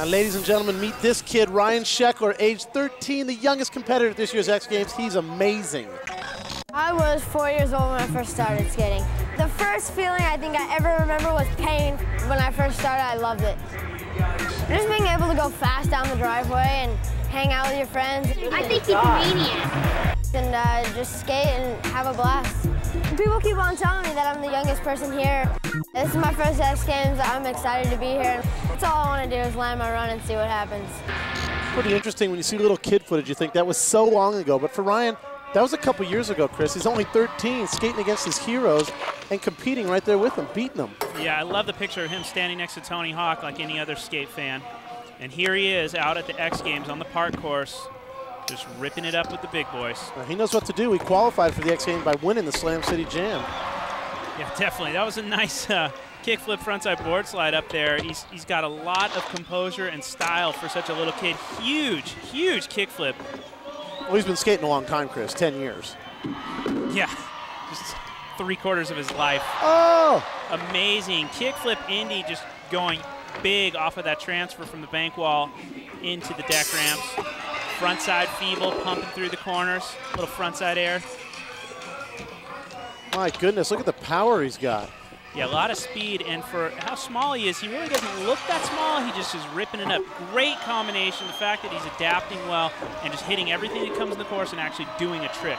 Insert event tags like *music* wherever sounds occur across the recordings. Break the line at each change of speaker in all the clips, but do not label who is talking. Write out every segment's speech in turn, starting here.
Now, ladies and gentlemen, meet this kid, Ryan Sheckler, age 13, the youngest competitor at this year's X Games. He's amazing.
I was four years old when I first started skating. The first feeling I think I ever remember was pain. When I first started, I loved it. Just being able to go fast down the driveway and hang out with your friends.
I think he's a maniac.
And uh, just skate and have a blast. People keep on telling me that I'm the youngest person here. This is my first X Games. I'm excited to be here. That's all I want to do is land my run and see what happens.
Pretty interesting when you see little kid footage, you think that was so long ago. But for Ryan, that was a couple years ago, Chris. He's only 13, skating against his heroes and competing right there with them, beating them.
Yeah, I love the picture of him standing next to Tony Hawk like any other skate fan. And here he is out at the X Games on the park course, just ripping it up with the big boys.
Well, he knows what to do. He qualified for the X Games by winning the Slam City Jam.
Yeah, definitely. That was a nice uh, kickflip frontside board slide up there. He's, he's got a lot of composure and style for such a little kid. Huge, huge kickflip.
Well, he's been skating a long time, Chris, 10 years.
Yeah, just three quarters of his life.
Oh!
Amazing. Kickflip Indy just going big off of that transfer from the bank wall into the deck ramps. Frontside feeble, pumping through the corners. Little frontside air.
My goodness, look at the power he's got.
Yeah, a lot of speed, and for how small he is, he really doesn't look that small. He just is ripping it up. Great combination. The fact that he's adapting well and just hitting everything that comes in the course and actually doing a trick.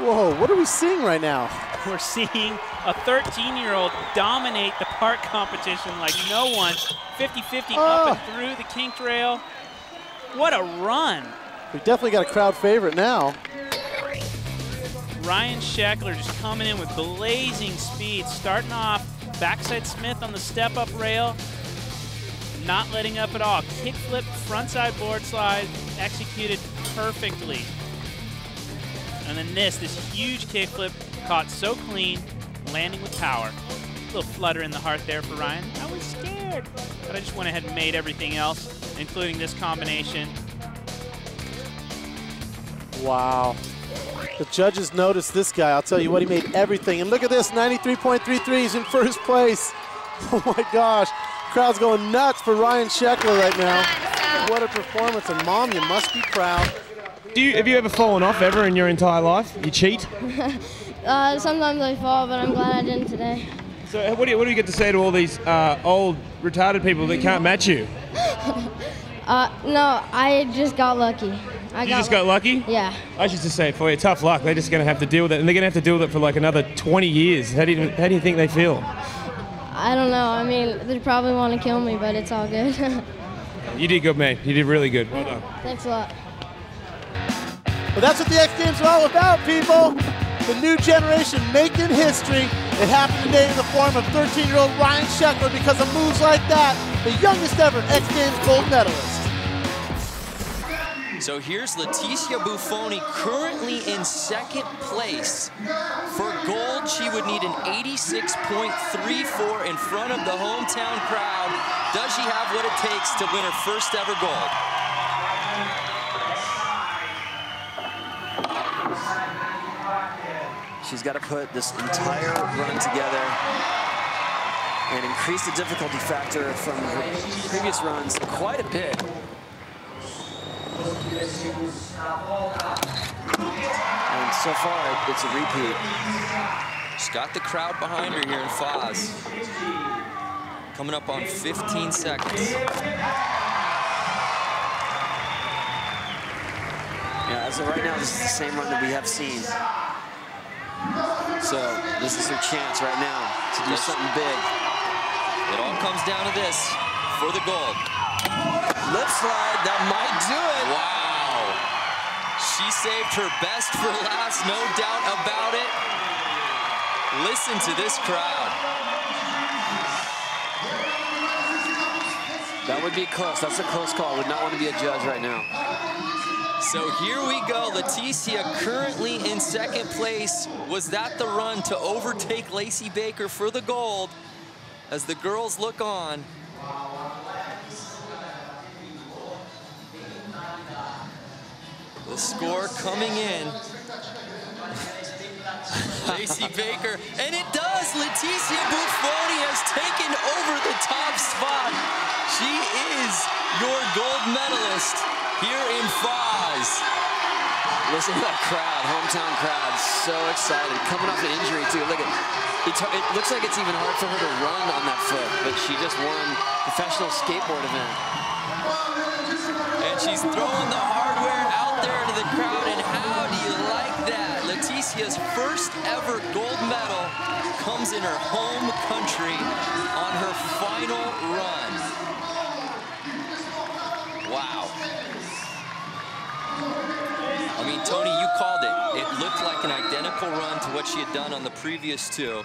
Whoa, what are we seeing right now? *laughs*
We're seeing a 13-year-old dominate the park competition like no one. 50-50
oh.
up ah! and through the kink trail. What a run.
We definitely got a crowd favorite now.
Ryan Sheckler just coming in with blazing speed, starting off backside Smith on the step-up rail, not letting up at all. Kickflip, frontside board slide, executed perfectly. And then this, this huge kickflip, caught so clean, landing with power. A little flutter in the heart there for Ryan. I was scared, but I just went ahead and made everything else, including this combination.
Wow. The judges noticed this guy. I'll tell you what, he made everything. And look at this, 93.33. He's in first place. *laughs* Oh my gosh. Crowd's going nuts for Ryan Sheckler right now. What a performance. And mom, you must be proud.
Do you, have you ever fallen off ever in your entire life? You cheat? *laughs*
uh, sometimes I fall, but I'm glad I didn't today.
So what do you, what do you get to say to all these uh, old, retarded people that can't match you? *laughs*
uh, no, I just got lucky. I
you
got
just got lucky?
Yeah.
I should just say for you, tough luck. They're just going to have to deal with it, and they're going to have to deal with it for like another 20 years. How do you, how do you think they feel?
I don't know. I mean, they probably want to kill me, but it's all good. *laughs*
you did good, man. You did really good. Well done.
Thanks a lot.
Well, that's what the X Games are all about, people. The new generation making history. It happened today in the form of 13-year-old Ryan Sheckler because of moves like that, the youngest ever X Games gold medalist.
So here's Leticia Bufoni currently in second place. For gold, she would need an 86.34 in front of the hometown crowd. Does she have what it takes to win her first ever gold? She's got to put this entire run together and increase the difficulty factor from her previous runs quite a bit. And so far, it's a repeat. She's got the crowd behind her here in Foz. Coming up on 15 seconds. Yeah, as of right now, this is the same run that we have seen. So this is her chance right now to do something big. It all comes down to this for the gold. Lip slide, that might do it. Wow. She saved her best for last, no doubt about it. Listen to this crowd. That would be close. That's a close call. I would not want to be a judge right now. So here we go. Leticia currently in second place. Was that the run to overtake Lacey Baker for the gold? As the girls look on. The score coming in. *laughs* Lacey Baker, and it does. Leticia Bufoni has taken over the top spot. She is your gold medalist here in Foz. Listen to that crowd, hometown crowd, so excited. Coming off an injury too. Look at it. It looks like it's even hard for her to run on that foot, but she just won professional skateboard event. And she's throwing the hardware out there to the crowd, and how do you like that? Leticia's first ever gold medal comes in her home country on her final run. Wow. I mean, Tony, you called it. It looked like an identical run to what she had done on the previous two.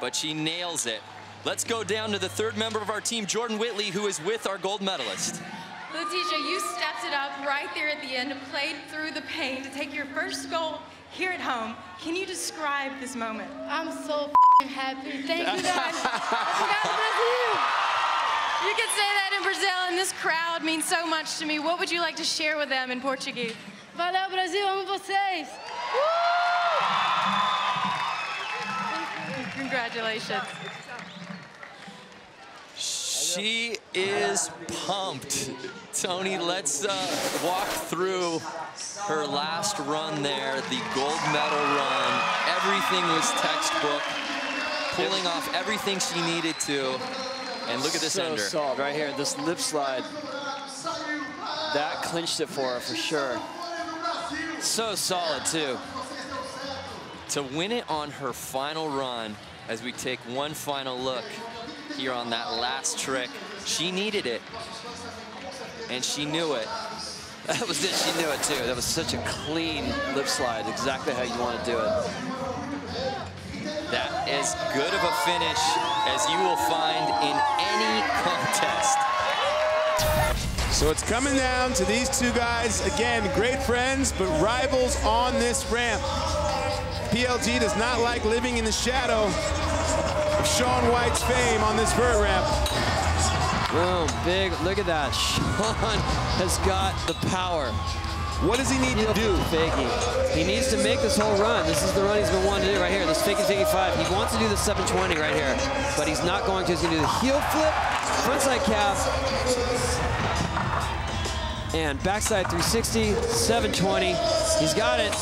But she nails it. Let's go down to the third member of our team, Jordan Whitley, who is with our gold medalist.
Leticia, you stepped it up right there at the end and played through the pain to take your first goal here at home. Can you describe this moment?
I'm so happy. Thank you guys.
You You can say that in Brazil, and this crowd means so much to me. What would you like to share with them in Portuguese?
Valeu, Brasil. Amo vocês.
Congratulations.
She is pumped. Tony, let's uh, walk through her last run there, the gold medal run. Everything was textbook, pulling off everything she needed to. And look at this
so
ender.
solid right here, this lip slide. That clinched it for her for sure.
So solid too. To win it on her final run, as we take one final look here on that last trick, she needed it, and she knew it. *laughs*
That was it, she knew it too. That was such a clean lip slide, exactly how you want to do it.
That as good of a finish as you will find in any contest.
So it's coming down to these two guys. Again, great friends, but rivals on this ramp. PLG does not like living in the shadow Shaun White's fame on this vert ramp.
Boom, big, look at that. *laughs* Shaun has got the power.
What does he need to do?
Fakie. He needs to make this whole run. This is the run he's been wanting to do right here. This and fakie five. He wants to do the 720 right here, but he's not going to. He's going to do the heel flip, frontside calf, and backside 360, 720. He's got it.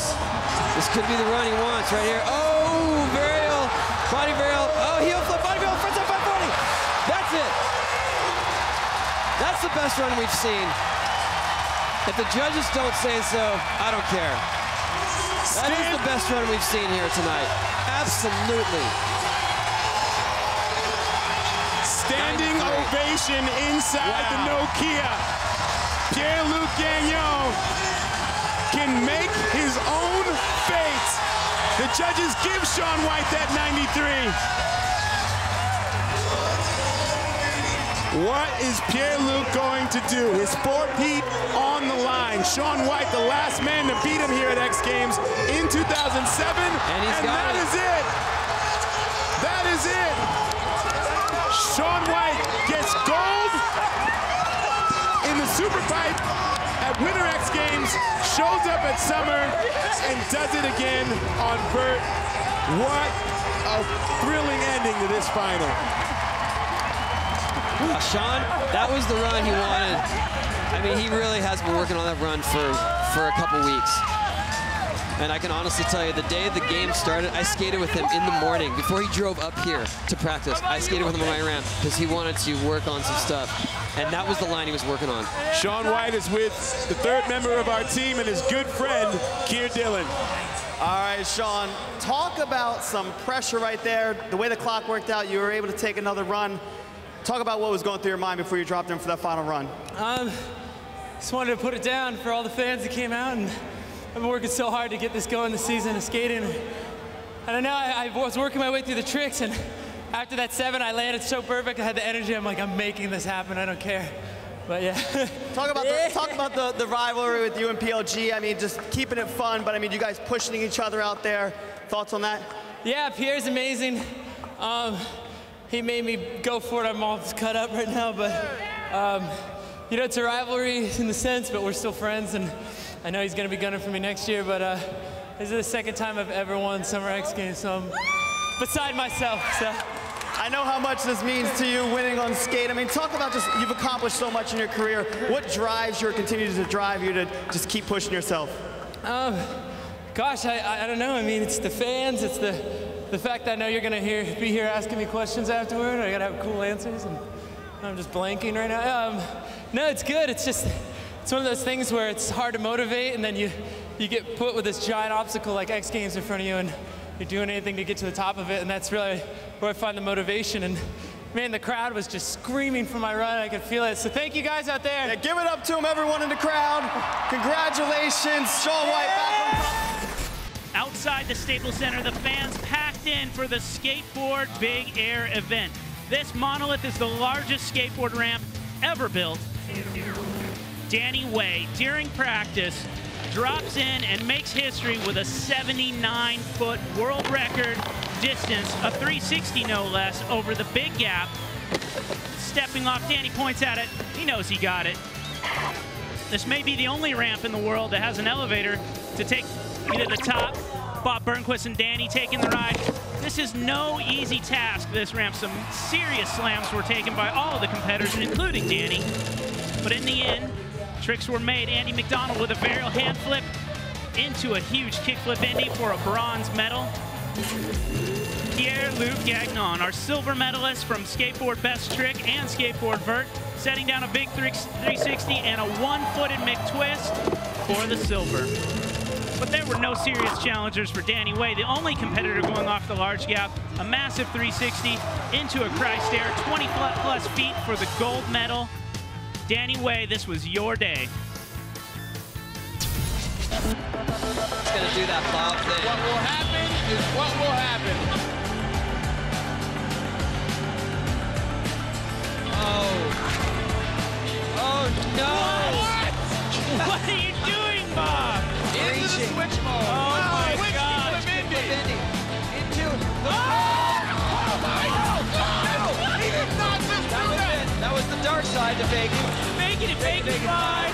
This could be the run he wants right here. Oh, varial, body varial. Oh, heel flip, body varial, frontside 540. That's it. That's the best run we've seen. If the judges don't say so, I don't care. That is the best run we've seen here tonight. Absolutely.
Standing ovation inside the Nokia. Pierre-Luc Gagnon can make his own fate. The judges give Shaun White that 93. What is Pierre-Luc going to do? His four-peat on the line. Shaun White, the last man to beat him here at X Games in 2007.
And he's
and that
it.
is it. That is it. Shaun White gets gold in the super pipe at Winter X Games, shows up at Summer, and does it again on Vert. What a thrilling ending to this final.
Uh, Shaun, that was the run he wanted. I mean, he really has been working on that run for, for a couple weeks. And I can honestly tell you, the day the game started, I skated with him in the morning before he drove up here to practice. I skated with him on my ramp because he wanted to work on some stuff. And that was the line he was working on.
Shaun White is with the third member of our team and his good friend, Keir Dillon.
All right, Shaun, talk about some pressure right there. The way the clock worked out, you were able to take another run. Talk about what was going through your mind before you dropped in for that final run.
Um, just wanted to put it down for all the fans that came out, and I've been working so hard to get this going this season of skating. And I know I, I was working my way through the tricks, and after that seven, I landed so perfect. I had the energy. I'm like, I'm making this happen. I don't care. But yeah. *laughs*
Talk about the, talk about the, the rivalry with you and PLG. I mean, just keeping it fun, but I mean, you guys pushing each other out there. Thoughts on that?
Yeah, Pierre's amazing. Um, he made me go for it. I'm all cut up right now, but um, you know, it's a rivalry in the sense, but we're still friends, and I know he's going to be gunning for me next year. But uh, this is the second time I've ever won Summer X Games, so I'm beside myself. So.
I know how much this means to you winning on skate. I mean, talk about just, you've accomplished so much in your career. What drives you or continues to drive you to just keep pushing yourself?
Um, gosh, I, I, I don't know. I mean, it's the fans, it's the, the fact that I know you're gonna hear, be here asking me questions afterward. I gotta have cool answers, and I'm just blanking right now. Um, no, it's good. It's just, it's one of those things where it's hard to motivate, and then you, you get put with this giant obstacle like X Games in front of you, and you're doing anything to get to the top of it, and that's really where I find the motivation. And man, the crowd was just screaming for my run. I could feel it. So thank you guys out there.
Yeah, give it up to them, everyone in the crowd. Congratulations, Shaun White back from
Outside the Staples Center, the fans in for the Skateboard Big Air event. This monolith is the largest skateboard ramp ever built. Danny Way, during practice, drops in and makes history with a 79-foot world record distance, a 360 no less, over the big gap. Stepping off, Danny points at it. He knows he got it. This may be the only ramp in the world that has an elevator to take you to the top. Bob Burnquist and Danny taking the ride. This is no easy task, this ramp. Some serious slams were taken by all of the competitors, including Danny. But in the end, tricks were made. Andy Macdonald with a varial hand flip into a huge kickflip Indy for a bronze medal. Pierre-Luc Gagnon, our silver medalist from Skateboard Best Trick and Skateboard Vert, setting down a big 360 and a one-footed McTwist for the silver. But there were no serious challengers for Danny Way, the only competitor going off the large gap, a massive 360 into a Christ Air, 20 plus feet for the gold medal. Danny Way, this was your day.
It's gonna do that bob thing.
What will happen is what will happen.
Oh. Oh no!
What? *laughs* what are you doing, Bob?
Into the switch mode.
Oh, my
switch
God.
flip Indy.
Into the
Oh, oh my God! He did not just do
that was
that.
it. That was the dark side to Bacon.
Making it, making it fly.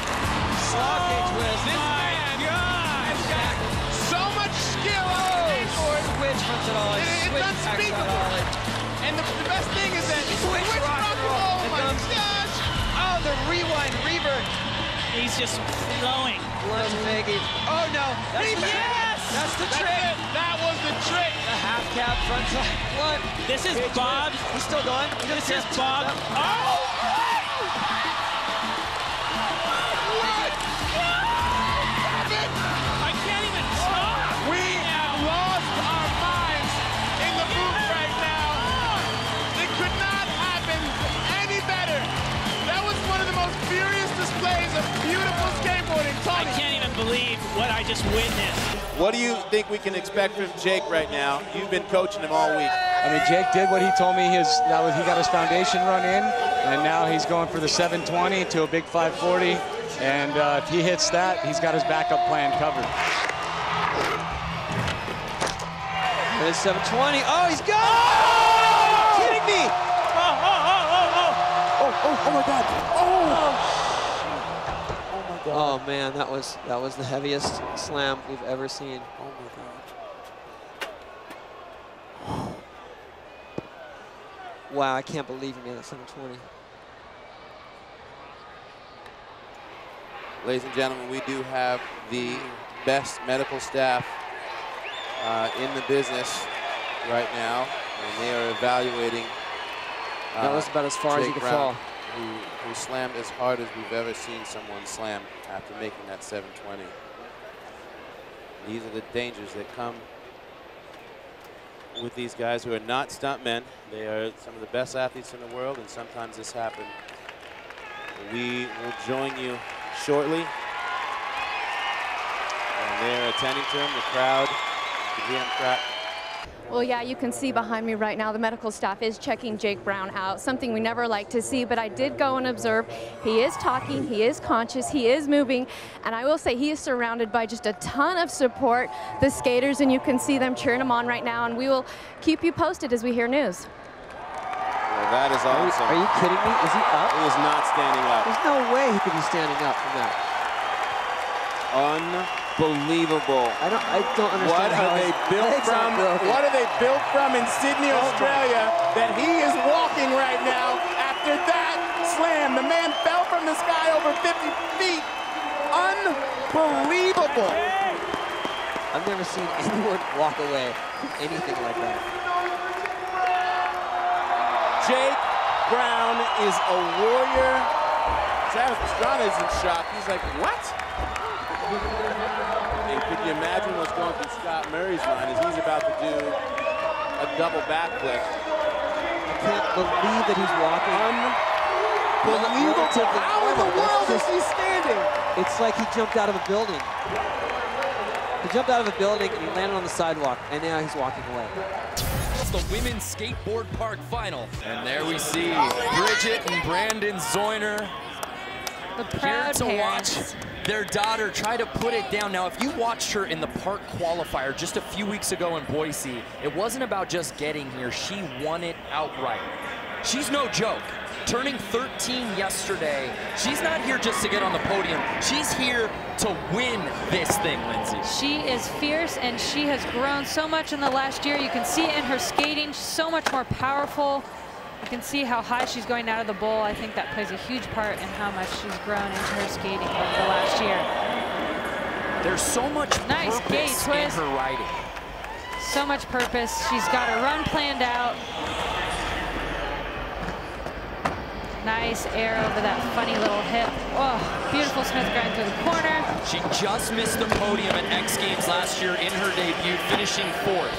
Sloppy
Oh,
twist.
my
Has
gosh.
got so much skill on
Oh,
skateboard.
switch fronts it all.
It- it's
Switch
unspeakable.
all.
And the, the best thing is that
Switch rock
rock
and roll.
Oh
It
my
comes.
gosh!
Oh, the rewind, revert.
He's just flowing.
Lunge Bacon. Oh no. That's
He
the trick. That's the
That's
trick.
it. That was the trick.
The half cap front side. What?
This is Bob.
He's still going.
This is Bob. Oh! What I just witnessed.
What do you think we can expect from Jake right now? You've been coaching him all week.
I mean, Jake did what he told me his that was he got his foundation run in, and now he's going for the 720 to a big 540. And uh, if he hits that, he's got his backup plan covered.
There's 720. Oh, he's gone! Are you kidding me?
Oh, oh, oh, oh, oh.
Oh, oh, oh my God. Oh.
Oh man, that was that was the heaviest slam we've ever seen.
Oh my God.
Wow, I can't believe he made that 720.
Ladies and gentlemen, we do have the best medical staff uh, in the business right now, and they are evaluating. uh,
That was about as far as
Jake
he could
Brown,
fall.
Who, who slammed as hard as we've ever seen someone slam after making that 720. These are the dangers that come with these guys who are not stuntmen. They are some of the best athletes in the world, and sometimes this happens. We will join you shortly. And they're attending to him, the crowd, the GM crowd.
Well, yeah, you can see behind me right now the medical staff is checking Jake Brown out, something we never like to see, but I did go and observe. He is talking, he is conscious, he is moving, and I will say he is surrounded by just a ton of support, the skaters, and you can see them cheering him on right now, and we will keep you posted as we hear news.
Well, that is
Are you,
awesome.
are you kidding me? Is he up?
He is not standing up.
There's no way he could be standing up from that.
Unbelievable.
I don't, I don't understand
What are they built from? What are they built from in Sydney, oh Australia that he is walking right now after that slam? The man fell from the sky over 50 feet. Unbelievable.
I've never seen *laughs* anyone walk away anything like that.
Jake Brown is a warrior. Travis Pastrana is in shock. He's like, what? And could you imagine what's going through Scott Murray's mind as he's about to do a double backflip?
I can't believe that he's walking.
Unbelievable.
Relatively
How in the world
It's
is he standing?
It's like he jumped out of a building. He jumped out of a building and he landed on the sidewalk, and now he's walking away.
It's the women's skateboard park final. And there we see Bridget and Brandon Zeuner
The
here to
parents.
watch their daughter try to put it down. Now, if you watched her in the park qualifier just a few weeks ago in Boise, it wasn't about just getting here. She won it outright. She's no joke. Turning 13 yesterday, she's not here just to get on the podium. She's here to win this thing, Lindsay.
She is fierce and she has grown so much in the last year. You can see it in her skating, so much more powerful. You can see how high she's going out of the bowl. I think that plays a huge part in how much she's grown into her skating over the last year.
There's so much
Nice gate
purpose in
twist.
her riding.
So much purpose. She's got a run planned out. Nice air over that funny little hip. Oh, beautiful Smith grind through the corner.
She just missed the podium at X Games last year in her debut, finishing fourth.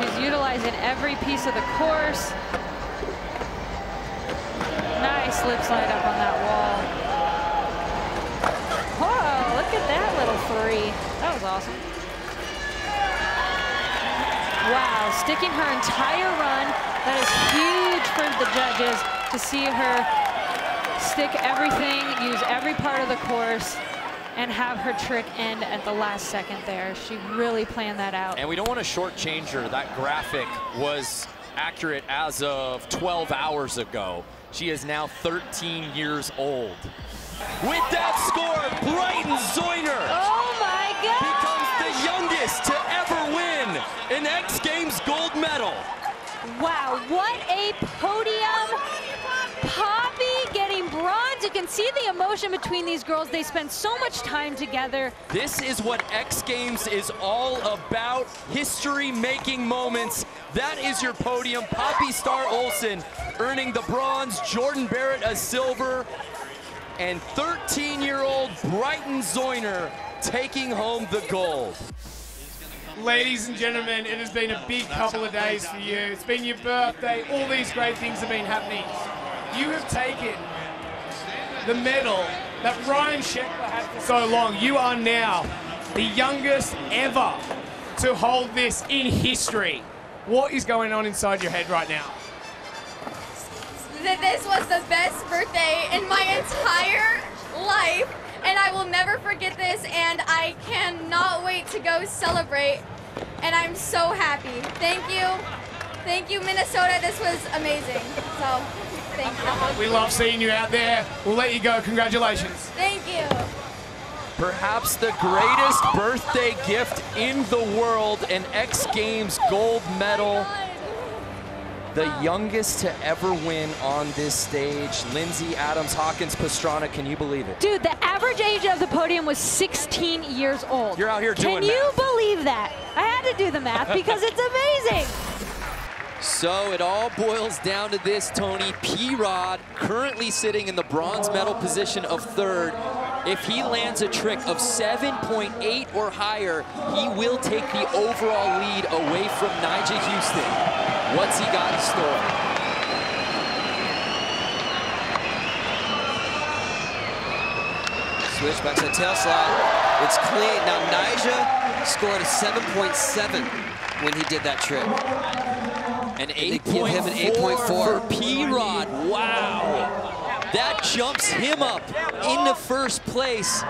She's utilizing every piece of the course. Nice slide up on that wall. Whoa, look at that little three. That was awesome. Wow, sticking her entire run. That is huge for the judges to see her stick everything, use every part of the course, and have her trick end at the last second there. She really planned that out.
And we don't want to shortchange her. That graphic was accurate as of 12 hours ago. She is now 13 years old. With that score, Brighton Zeuner
Oh my God!
becomes the youngest to ever win an X Games gold medal.
Wow, what a podium. Poppy getting bronze. You can see the emotion between these girls. They spend so much time together.
This is what X Games is all about. History-making moments. That is your podium. Poppy Starr Olsen earning the bronze, Jordyn Barratt a silver, and 13-year-old Brighton Zeuner taking home the gold.
Ladies and gentlemen, it has been a big couple of days for you. It's been your birthday. All these great things have been happening. You have taken the medal that Ryan Sheckler had for so long. You are now the youngest ever to hold this in history. What is going on inside your head right now?
that this was the best birthday in my entire life and I will never forget this and I cannot wait to go celebrate and I'm so happy. Thank you. Thank you Minnesota. This was amazing. So, thank you.
We love seeing you out there. We'll let you go. Congratulations.
Thank you.
Perhaps the greatest birthday gift in the world, an X Games gold medal. The youngest to ever win on this stage, Lindsay Adams Hawkins Pastrana. Can you believe it?
Dude, the average age of the podium was 16 years old.
You're out here doing Can
you
math.
believe that? I had to do the math because it's amazing.
So it all boils down to this, Tony. P-Rod currently sitting in the bronze medal position of third. If he lands a trick of 7.8 or higher, he will take the overall lead away from Nyjah Huston. What's he got in store? Switch backside tail slide. It's clean. Now Nyjah scored a 7.7 when he did that trick. An 8.4 him an 8.4 for P-Rod. Wow. That jumps him up into first place.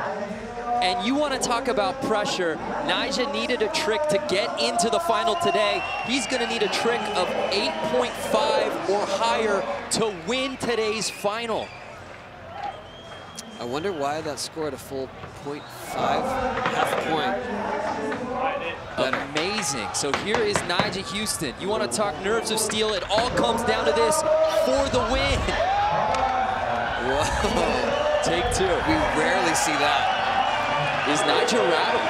And you want to talk about pressure. Nyjah needed a trick to get into the final today. He's going to need a trick of 8.5 or higher to win today's final.
I wonder why that scored a full point five, half a point.
But amazing. So here is Nyjah Huston. You want to talk nerves of steel? It all comes down to this for the win.
Whoa. *laughs*
Take two.
We rarely see that.
Is Nyjah rattled?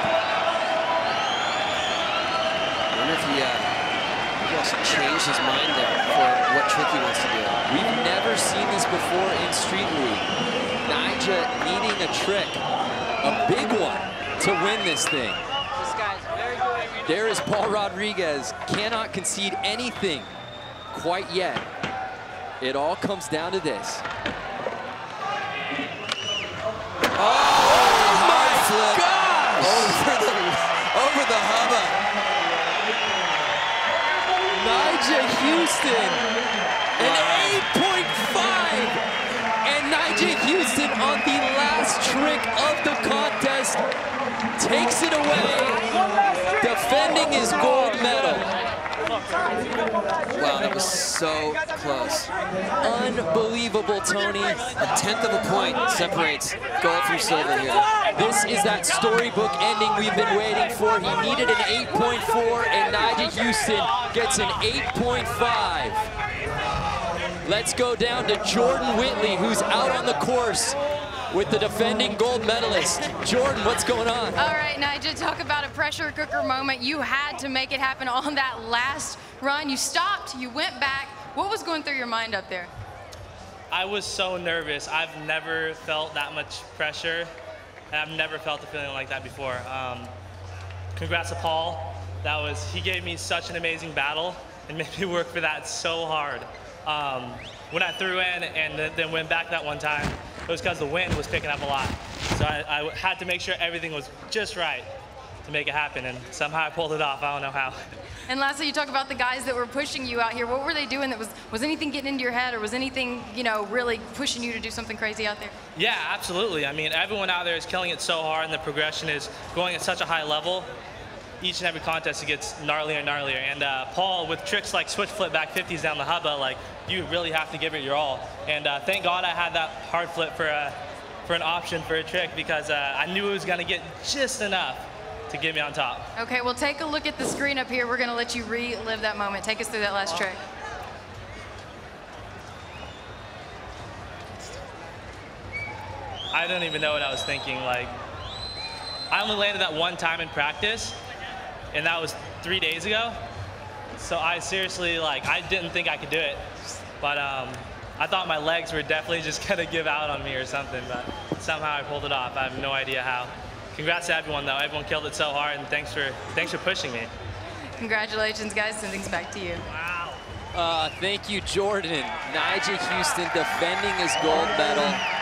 I wonder if he, uh, he also changed his mind there for what trick he wants to do.
We've never seen this before in Street League. Nyjah needing a trick, a big one, to win this thing. This guy's very good. There is Paul Rodriguez, cannot concede anything quite yet. It all comes down to this.
The hubba.
Nyjah Huston, an 8.5. And Nyjah Huston on the last trick of the contest takes it away, defending his medal.
Wow, that was so close.
Unbelievable, Tony.
A tenth of a point separates gold from silver here.
This is that storybook ending we've been waiting for. He needed an 8.4, and Nyjah Huston gets an 8.5. Let's go down to Jordan Whitley, who's out on the course with the defending gold medalist. Jordan, what's going on?
All right, Nyjah, talk about a pressure cooker moment. You had to make it happen on that last run. You stopped, you went back. What was going through your mind up there?
I was so nervous. I've never felt that much pressure, and I've never felt a feeling like that before. Um, congrats to Paul. That was he gave me such an amazing battle and *laughs* made me work for that so hard. Um, when I threw in and then- then went back that one time, it was because the wind was picking up a lot. So I, I had to make sure everything was just right to make it happen, and somehow I pulled it off. I don't know how.
And lastly, you talk about the guys that were pushing you out here. What were they doing that was, was anything getting into your head or was anything, you know, really pushing you to do something crazy out there?
Yeah, absolutely. I mean, everyone out there is killing it so hard, and the progression is going at such a high level. Each and every contest, it gets gnarlier and gnarlier. And uh, Paul, with tricks like switch flip back 50s down the hubba, like you really have to give it your all. And uh, thank God I had that hard flip for a, for an option for a trick because uh, I knew it was going to get just enough to get me on top.
Okay, well, take a look at the screen up here. We're going to let you relive that moment. Take us through that last trick.
I don't even know what I was thinking. Like, I only landed that one time in practice, and that was three days ago. So I seriously, like, I didn't think I could do it. But um, I thought my legs were definitely just *laughs* gonna give out on me or something, but somehow I pulled it off. I have no idea how. Congrats to everyone though. Everyone killed it so hard, and thanks for thanks for pushing me.
Congratulations, guys. Send things back to you.
Wow.
Uh, thank you, Jordan. Nyjah Huston defending his gold medal.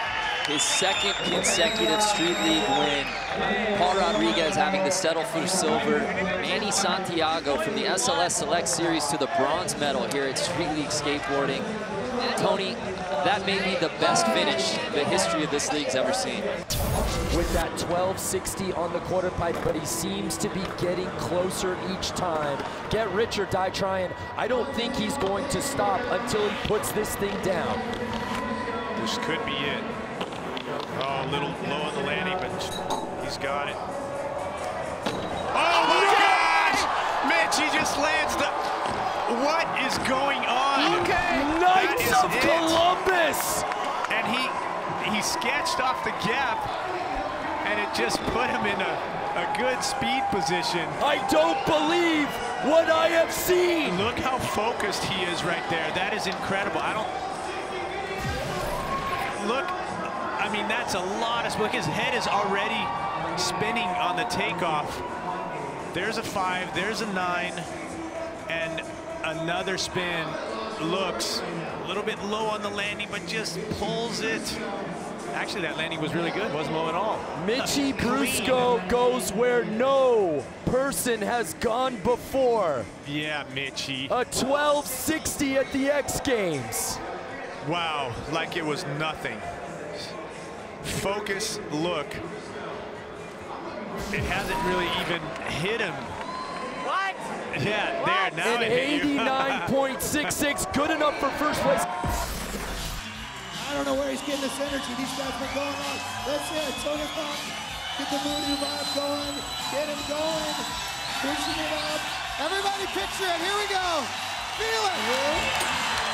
His second consecutive Street League win. Paul Rodriguez having to settle for silver. Manny Santiago from the SLS Select Series to the bronze medal here at Street League Skateboarding. Tony, that may be the best finish the history of this league's ever seen.
with that 1260 on the quarter pipe, but he seems to be getting closer each time. Get rich or die trying. I don't think he's going to stop until he puts this thing down.
This could be it. Oh, a little low on the landing, but he's got it. Oh, oh my gosh! Mitch, he just lands the. What is going on?
Okay. Knights of
it.
Columbus!
And he he sketched off the gap, and it just put him in a, a good speed position.
I don't believe what I have seen.
Look how focused he is right there. That is incredible. I don't. Look, mean, that's a lot of. Look, his head is already spinning on the takeoff. There's a five, there's a nine, and another spin. Looks a little bit low on the landing, but just pulls it. Actually, that landing was really good. Wasn't low at all.
Mitchie
Clean.
Brusco goes where no person has gone before.
Yeah, Mitchie.
A 1260 at the X Games.
Wow, like it was nothing. Focus, look. It hasn't really even hit him. What? Yeah, there, now
An
it hit *laughs*
89.66, good enough for first place.
I don't know where he's getting this energy. These guys been going on. That's it. Tony Hawk, get the Moody vibe going. Get him going. Pushing it up.
Everybody picture it. Here we go. Feel it.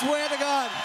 Swear to God.